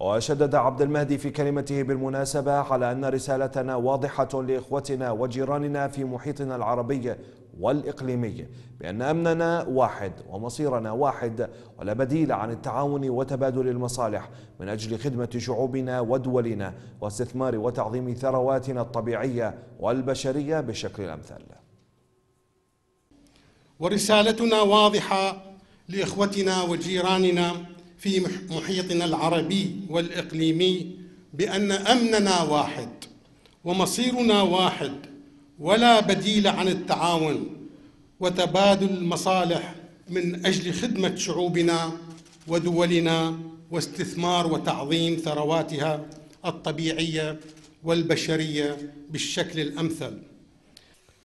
وشدد عبد المهدي في كلمته بالمناسبة على أن رسالتنا واضحة لإخوتنا وجيراننا في محيطنا العربي والإقليمي بأن أمننا واحد ومصيرنا واحد ولا بديل عن التعاون وتبادل المصالح من أجل خدمة شعوبنا ودولنا واستثمار وتعظيم ثرواتنا الطبيعية والبشرية بالشكل الأمثل ورسالتنا واضحة لإخوتنا وجيراننا في محيطنا العربي والإقليمي بأن أمننا واحد ومصيرنا واحد ولا بديل عن التعاون وتبادل المصالح من أجل خدمة شعوبنا ودولنا واستثمار وتعظيم ثرواتها الطبيعية والبشرية بالشكل الأمثل.